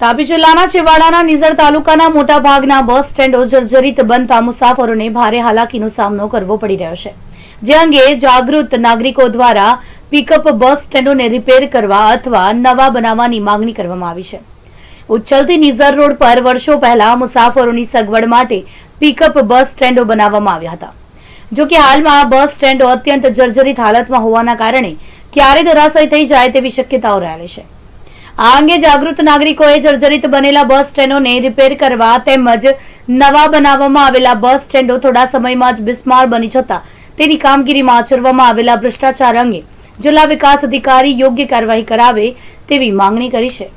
તાપી જિલ્લાના છેવાડાના નિઝર તાલુકાના મોટા ભાગના બસ સ્ટેન્ડો જર્જરિત બનતા મુસાફરોને ભારે હાલાકીનો સામનો કરવો પડી રહ્યો છે. જે અંગે જાગૃત નાગરિકો દ્વારા પિકઅપ બસ સ્ટેન્ડોને રિપેર કરવા અથવા નવા બનાવવાની માંગણી કરવામાં આવી છે. ઉચ્છલથી નિઝર રોડ પર વર્ષો પહેલા મુસાફરોની સગવડ માટે પિકઅપ બસ સ્ટેન્ડો બનાવવામાં આવ્યા હતા. જો કે હાલમાં બસ સ્ટેન્ડો અત્યંત જર્જરિત હાલતમાં હોવાના કારણે ક્યારે ધરાશય થઈ જાય તેવી શક્યતાઓ રહેલી છે. આ અંગે જાગૃત નાગરિકોએ જર્જરિત બનેલા બસ સ્ટેન્ડોને રિપેર કરવા તેમજ નવા બનાવવામાં આવેલા બસ સ્ટેન્ડો થોડા સમયમાં જ બિસ્માર બની જતા તેની કામગીરીમાં આચરવામાં આવેલા ભ્રષ્ટાચાર અંગે જિલ્લા વિકાસ અધિકારી યોગ્ય કાર્યવાહી કરાવે તેવી માંગણી કરી છે.